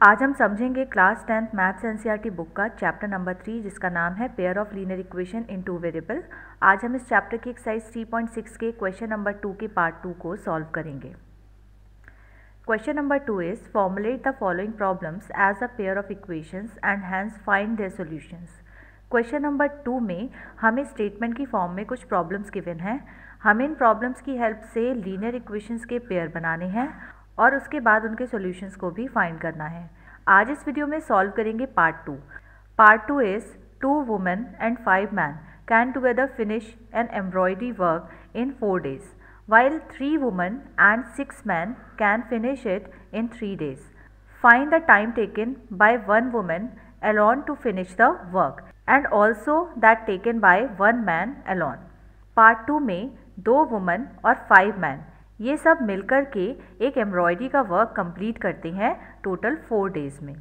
आज हम समझेंगे class tenth maths NCERT book का चैप्टर नंबर थ्री जिसका नाम है pair of linear equation in two variable आज हम इस चैप्टर की एक्सरसाइज 3.6 के क्वेश्चन नंबर टू के पार्ट टू को सॉल्व करेंगे. Question number two is formulate the following problems as a pair of equations and hence find their solutions question number two में, हमें स्टेटमेंट की फॉर्म में कुछ प्रॉब्लम्स गिवन हैं. हमें इन प्रॉब्लम्स की हेल्प से लीनियर इक्वेशंस के पेयर बनाने हैं. और उसके बाद उनके सॉल्यूशंस को भी फाइंड करना है। आज इस वीडियो में सॉल्व करेंगे part two part two is two women and five man can together finish an embroidery work in four days while three women and six man can finish it in three days find the time taken by one women alone to finish the work and also that taken by one man alone part two में दो women और five man ये सब मिलकर के एक embroidery का work complete करते हैं टोटल फोर डेज़ में।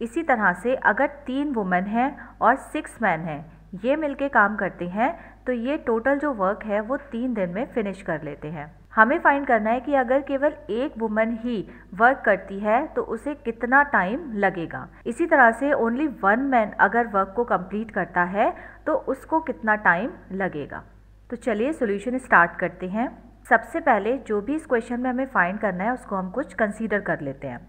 इसी तरह से अगर तीन वुमेन हैं और सिक्स मैन हैं, ये मिलके काम करते हैं तो ये टोटल जो वर्क है वो तीन दिन में फिनिश कर लेते हैं। हमें फाइंड करना है कि अगर केवल एक वुमन ही वर्क करती है तो उसे कितना टाइम लगेगा। इसी तरह से ओनली वन मैन अगर वर्क को कंप्लीट करता है तो उसको कितना टाइम लगेगा। तो चलिए सॉल्यूशन स्टार्ट करते हैं। सबसे पहले जो भी इस क्वेश्चन में हमें फाइंड करना है, उसको हम कुछ कंसीडर कर लेते हैं।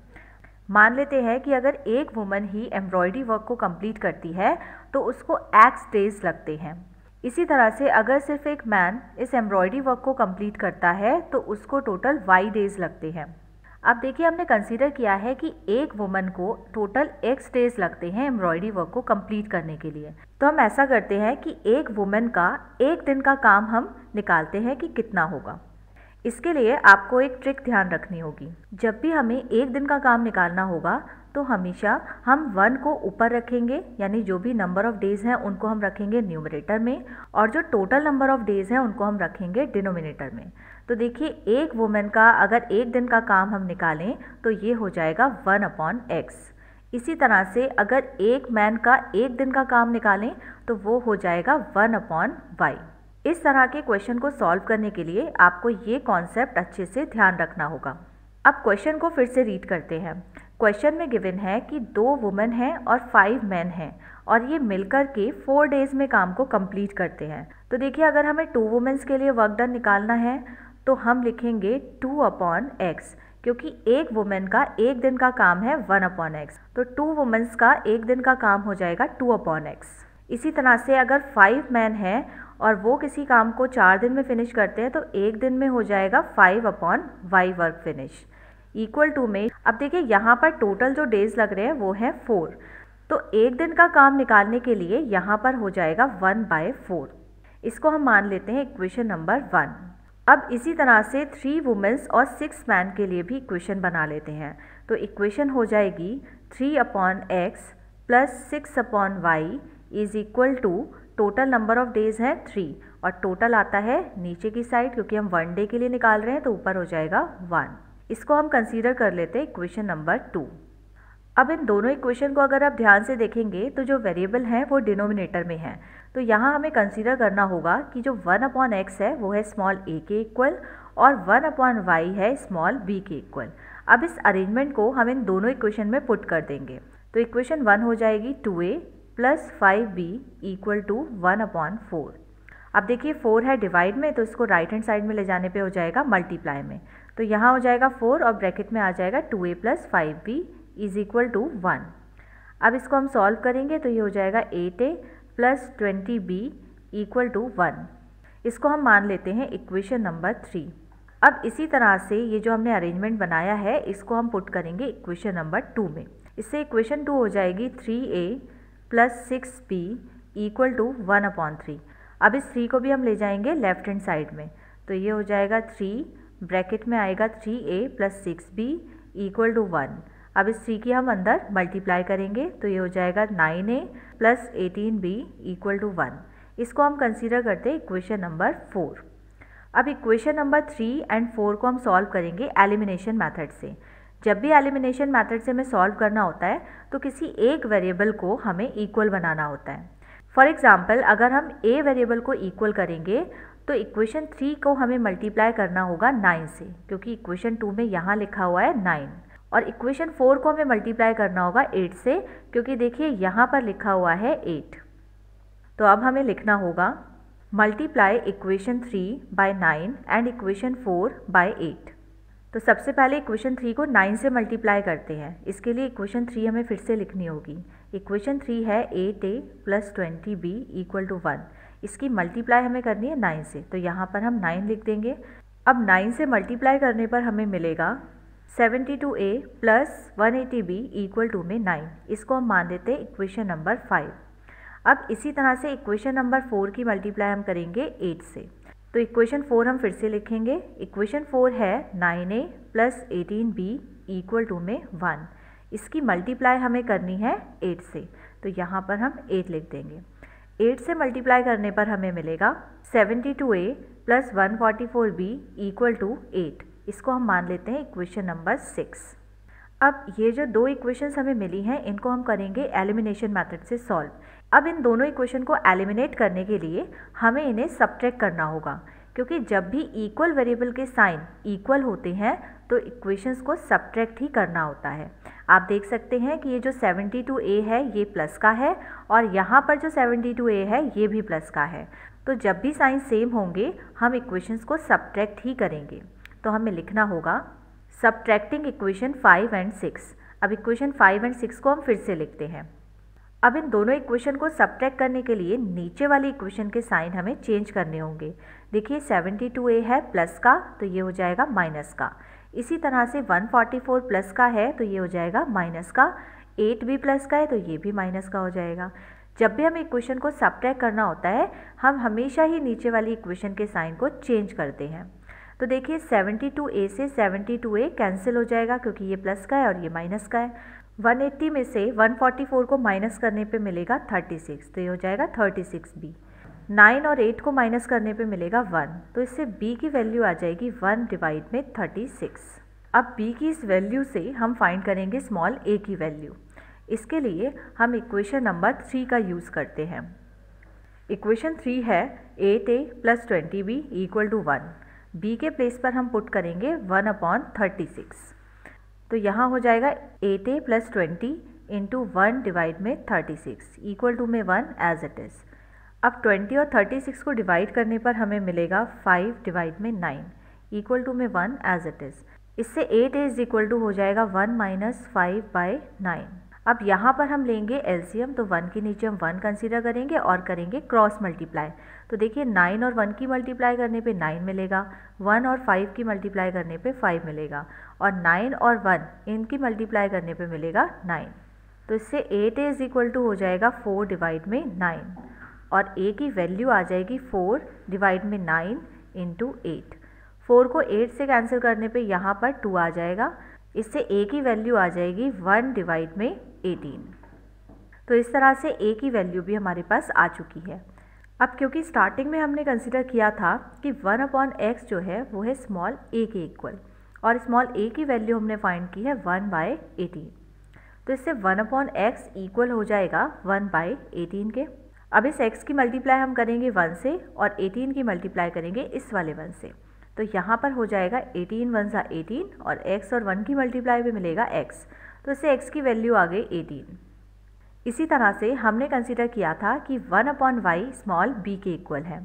मान लेते हैं कि अगर एक वुमन ही एम्ब्रॉयडरी वर्क को कंप्लीट करती है तो उसको एक्स डेज़ लगते हैं। इसी तरह से अगर सिर्फ़ एक मैन इस एम्ब्रॉयडरी वर्क को कंप्लीट करता है तो उसको टोटल वाई डेज़ लगते हैं। अब देखिए, हमने कंसीडर किया है कि एक वुमन को टोटल एक्स डेज़ लगते हैं एम्ब्रॉयडरी वर्क को कंप्लीट करने के लिए। तो हम ऐसा करते हैं कि एक वुमेन का एक दिन का काम हम निकालते हैं कि कितना होगा। इसके लिए आपको एक ट्रिक ध्यान रखनी होगी। जब भी हमें एक दिन का काम निकालना होगा तो हमेशा हम वन को ऊपर रखेंगे, यानी जो भी नंबर ऑफ़ डेज़ हैं, उनको हम रखेंगे न्यूमरेटर में, और जो टोटल नंबर ऑफ़ डेज़ हैं, उनको हम रखेंगे डिनोमिनेटर में। तो देखिए, एक वुमेन का अगर एक दिन का काम हम निकालें तो ये हो जाएगा वन अपॉन एक्स इसी तरह से अगर एक मैन का एक दिन का काम निकालें तो वो हो जाएगा वन अपॉन वाई इस तरह के क्वेश्चन को सॉल्व करने के लिए आपको ये कॉन्सेप्ट अच्छे से ध्यान रखना होगा। अब क्वेश्चन को फिर से रीड करते हैं। क्वेश्चन में गिवन है कि दो वुमेन हैं और फाइव मैन हैं और ये मिलकर के फोर डेज़ में काम को कंप्लीट करते हैं। तो देखिए, अगर हमें टू वुमेन्स के लिए वर्क डन निकालना है तो हम लिखेंगे टू अपॉन एक्स क्योंकि एक वुमेन का एक दिन का काम है वन अपॉन एक्स तो टू वुमेंस का एक दिन का काम हो जाएगा टू अपॉन एक्स इसी तरह से अगर फाइव मैन हैं और वो किसी काम को चार दिन में फिनिश करते हैं तो एक दिन में हो जाएगा five upon Y work finish equal to में, अब देखिए यहाँ पर टोटल जो डेज़ लग रहे हैं, वो है फोर तो एक दिन का काम निकालने के लिए यहाँ पर हो जाएगा वन बाय फोर इसको हम मान लेते हैं इक्वेशन नंबर वन अब इसी तरह से थ्री वुमेंस और सिक्स मैन के लिए भी इक्वेशन बना लेते हैं. तो इक्वेशन हो जाएगी three upon X plus six upon Y is equal to total number of days है थ्री और टोटल आता है नीचे की साइड क्योंकि हम वन डे के लिए निकाल रहे हैं तो ऊपर हो जाएगा वन इसको हम कंसीडर कर लेते हैं इक्वेशन नंबर टू अब इन दोनों इक्वेशन को अगर आप ध्यान से देखेंगे तो जो वेरिएबल हैं वो डिनोमिनेटर में हैं। तो यहाँ हमें कंसीडर करना होगा कि जो वन अपॉन एक्स है, वो है स्मॉल ए के इक्वल और वन अपॉन वाई है स्मॉल बी के इक्वल अब इस अरेंजमेंट को हम इन दोनों इक्वेशन में पुट कर देंगे। तो इक्वेशन वन हो जाएगी two A plus five B equal to one upon four अब देखिए फोर है डिवाइड में तो इसको राइट हैंड साइड में ले जाने पे हो जाएगा मल्टीप्लाई में। तो यहाँ हो जाएगा फोर और ब्रैकेट में आ जाएगा two A plus five B is equal to one अब इसको हम सॉल्व करेंगे तो ये हो जाएगा eight A plus twenty B equal to one इसको हम मान लेते हैं इक्वेशन नंबर थ्री अब इसी तरह से ये जो हमने अरेंजमेंट बनाया है, इसको हम पुट करेंगे इक्वेशन नंबर टू में। इससे इक्वेशन टू हो जाएगी three A plus six B equal to one upon three अब इस थ्री को भी हम ले जाएँगे लेफ़्ट हैंड साइड में। तो ये हो जाएगा थ्री ब्रैकेट में आएगा three A plus six B equal to one अब इस थ्री की हम अंदर मल्टीप्लाई करेंगे तो ये हो जाएगा nine A plus eighteen B equal to one इसको हम कंसीडर करते हैं इक्वेशन नंबर फोर अब equation number three and four को हम सॉल्व करेंगे एलिमिनेशन मेथड से। जब भी एलिमिनेशन मेथड से हमें सॉल्व करना होता है तो किसी एक वेरिएबल को हमें इक्वल बनाना होता है। फॉर एग्ज़ाम्पल अगर हम ए वेरिएबल को इक्वल करेंगे तो इक्वेशन थ्री को हमें मल्टीप्लाई करना होगा नाइन से, क्योंकि इक्वेशन टू में यहाँ लिखा हुआ है नाइन और इक्वेशन फोर को हमें मल्टीप्लाई करना होगा एट से, क्योंकि देखिए यहाँ पर लिखा हुआ है एट तो अब हमें लिखना होगा multiply equation three by nine and equation four by eight तो सबसे पहले इक्वेशन थ्री को नाइन से मल्टीप्लाई करते हैं। इसके लिए इक्वेशन थ्री हमें फिर से लिखनी होगी। इक्वेशन थ्री है eight A plus twenty B equal to one इसकी मल्टीप्लाई हमें करनी है नाइन से। तो यहाँ पर हम नाइन लिख देंगे। अब नाइन से मल्टीप्लाई करने पर हमें मिलेगा seventy two A plus one eighty B equal to में नाइन इसको हम मान देते हैं इक्वेशन नंबर फाइव अब इसी तरह से इक्वेशन नंबर फोर की मल्टीप्लाई हम करेंगे एट से। तो इक्वेशन फोर हम फिर से लिखेंगे। इक्वेशन फोर है nine A plus eighteen B equal to में वन इसकी मल्टीप्लाई हमें करनी है एट से। तो यहाँ पर हम एट लिख देंगे। एट से मल्टीप्लाई करने पर हमें मिलेगा seventy two A plus one forty four B equal to eight इसको हम मान लेते हैं इक्वेशन नंबर सिक्स अब ये जो दो इक्वेशंस हमें मिली हैं, इनको हम करेंगे एलिमिनेशन मेथड से सॉल्व अब इन दोनों इक्वेशन को एलिमिनेट करने के लिए हमें इन्हें सब्ट्रैक्ट करना होगा, क्योंकि जब भी इक्वल वेरिएबल के साइन इक्वल होते हैं तो इक्वेशंस को सब्ट्रैक्ट ही करना होता है. आप देख सकते हैं कि ये जो 72a है, ये प्लस का है, और यहाँ पर जो 72a है, ये भी प्लस का है. तो जब भी साइन सेम होंगे, हम इक्वेशंस को सब्ट्रैक्ट ही करेंगे. तो हमें लिखना होगा subtracting equation five and six अब इक्वेशन फाइव एंड सिक्स को हम फिर से लिखते हैं। अब इन दोनों इक्वेशन को सब्ट्रैक्ट करने के लिए नीचे वाली इक्वेशन के साइन हमें चेंज करने होंगे। देखिए 72a है प्लस का तो ये हो जाएगा माइनस का। इसी तरह से 144 प्लस का है तो ये हो जाएगा माइनस का। 8 भी प्लस का है तो ये भी माइनस का हो जाएगा। जब भी हमें इक्वेशन को सब्ट्रैक्ट करना होता है, हम हमेशा ही नीचे वाली इक्वेशन के साइन को चेंज करते हैं। तो देखिए 72a से 72a कैंसिल हो जाएगा क्योंकि ये प्लस का है और ये माइनस का है। 180 में से 144 को माइनस करने पे मिलेगा 36 तो ये हो जाएगा 36 बी। नाइन और एट को माइनस करने पे मिलेगा वन तो इससे बी की वैल्यू आ जाएगी वन डिवाइड में 36 अब बी की इस वैल्यू से हम फाइंड करेंगे स्मॉल ए की वैल्यू इसके लिए हम इक्वेशन नंबर थ्री का यूज़ करते हैं। इक्वेशन थ्री है eight A plus twenty B equal to one B के प्लेस पर हम पुट करेंगे वन अपॉन थर्टी सिक्स तो यहाँ हो जाएगा eight A plus twenty into one divide में थर्टी सिक्स इक्वल टू में वन एज इट इज़ अब ट्वेंटी और थर्टी सिक्स को डिवाइड करने पर हमें मिलेगा फाइव डिवाइड में नाइन इक्वल टू में वन एज इट इज़ इससे एट इज़ इक्वल टू हो जाएगा one minus five by nine अब यहाँ पर हम लेंगे एलसीएम तो वन के नीचे हम वन कंसीडर करेंगे और करेंगे क्रॉस मल्टीप्लाई तो देखिए नाइन और वन की मल्टीप्लाई करने पे नाइन मिलेगा वन और फाइव की मल्टीप्लाई करने पे फाइव मिलेगा, और नाइन और वन इनकी मल्टीप्लाई करने पे मिलेगा नाइन तो इससे एट इज़ इक्वल टू हो जाएगा फोर डिवाइड में नाइन और ए की वैल्यू आ जाएगी फोर डिवाइड में नाइन इंटू एट फोर को एट से कैंसिल करने पे यहाँ पर टू आ जाएगा. इससे ए की वैल्यू आ जाएगी वन डिवाइड में एटीन। तो इस तरह से ए की वैल्यू भी हमारे पास आ चुकी है। अब क्योंकि स्टार्टिंग में हमने कंसिडर किया था कि वन अपॉन एक्स जो है, वो है स्मॉल ए के इक्वल और स्मॉल ए की वैल्यू हमने फाइंड की है वन बाय एटीन तो इससे वन अपॉन एक्स इक्वल हो जाएगा वन बाय एटीन के। अब इस एक्स की मल्टीप्लाई हम करेंगे वन से और एटीन की मल्टीप्लाई करेंगे इस वाले वन से। तो यहाँ पर हो जाएगा एटीन वन सा एटीन और एक्स और वन की मल्टीप्लाई भी मिलेगा एक्स तो इससे एक्स की वैल्यू आ गई एटीन इसी तरह से हमने कंसिडर किया था कि one upon Y small B के इक्वल है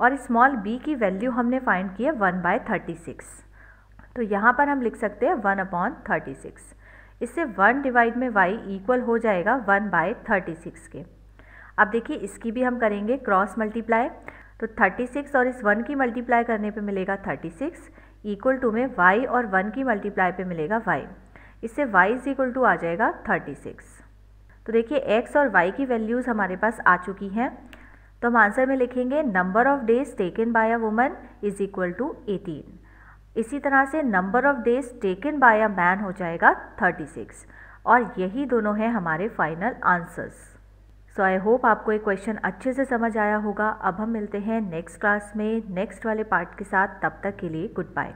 और स्मॉल बी की वैल्यू हमने फाइंड की है वन बाय थर्टी सिक्स तो यहाँ पर हम लिख सकते हैं वन अपॉन थर्टी सिक्स इससे वन डिवाइड में वाई इक्वल हो जाएगा वन बाय थर्टी सिक्स के. अब देखिए इसकी भी हम करेंगे क्रॉस मल्टीप्लाई तो 36 और इस वन की मल्टीप्लाई करने पे मिलेगा 36 इक्वल टू में y और वन की मल्टीप्लाई पे मिलेगा y. इससे y इज़ इक्वल टू आ जाएगा 36 तो देखिए, x और y की वैल्यूज़ हमारे पास आ चुकी हैं। तो हम आंसर में लिखेंगे number of days taken by a woman is equal to 18 इसी तरह से number of days taken by a man हो जाएगा 36 और यही दोनों हैं हमारे final answers so I hope आपको एक क्वेश्चन अच्छे से समझ आया होगा। अब हम मिलते हैं नेक्स्ट क्लास में नेक्स्ट वाले पार्ट के साथ। तब तक के लिए गुड बाय